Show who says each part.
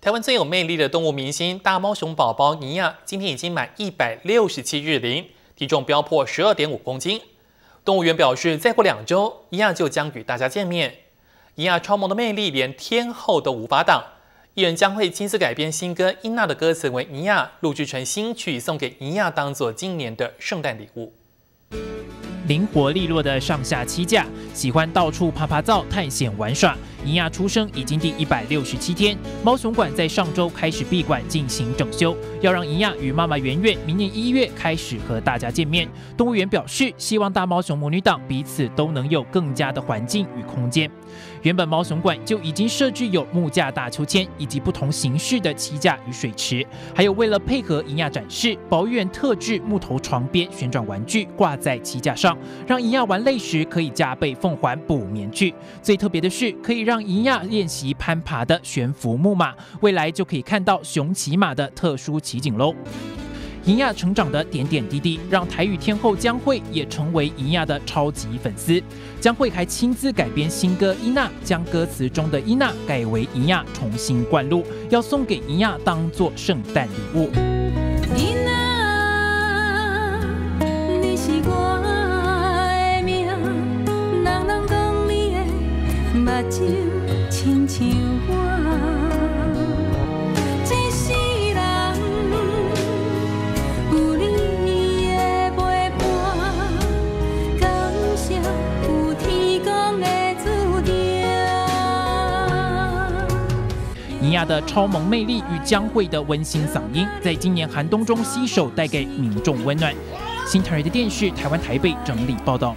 Speaker 1: 台湾最有魅力的动物明星大猫熊宝宝尼亚，今天已经满一百六十七日龄，体重飙破十二点五公斤。动物园表示，再过两周，尼亚就将与大家见面。尼亚超萌的魅力，连天后都无法挡。艺人将会亲自改编新歌《伊娜》的歌词为尼亚，录制成新曲送给尼亚，当做今年的圣诞礼物。
Speaker 2: 灵活利落的上下栖架，喜欢到处爬爬灶、探险玩耍。尼亚出生已经第一百六十七天，猫熊馆在上周开始闭馆进行整修，要让尼亚与妈妈圆圆明年一月开始和大家见面。动物园表示，希望大猫熊母女档彼此都能有更加的环境与空间。原本猫熊馆就已经设置有木架大秋千以及不同形式的栖架与水池，还有为了配合尼亚展示，保育员特制木头床边旋转玩具挂在栖架上，让尼亚玩累时可以加倍奉还补眠具。最特别的是，可以让让银亚练习攀爬的悬浮木马，未来就可以看到熊骑马的特殊奇景喽。银亚成长的点点滴滴，让台语天后江蕙也成为银亚的超级粉丝。江蕙还亲自改编新歌《伊娜》，将歌词中的伊娜改为银亚，重新灌录，要送给银亚当做圣诞礼物。尼亚的超萌魅力与江蕙的温馨嗓音，在今年寒冬中携手带给民众温暖。新台的电视台湾台北整理报道。